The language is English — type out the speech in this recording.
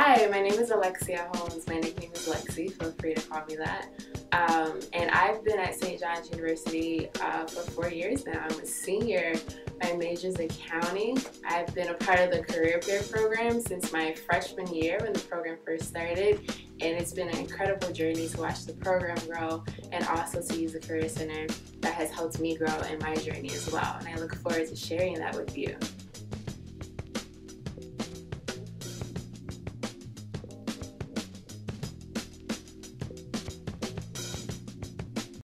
Hi, my name is Alexyea Holmes. My nickname is Lexi. Feel free to call me that. Um, and I've been at St. John's University uh, for four years now. I'm a senior. My major is accounting. I've been a part of the Career Fair program since my freshman year when the program first started. And it's been an incredible journey to watch the program grow and also to use the Career Center that has helped me grow in my journey as well. And I look forward to sharing that with you.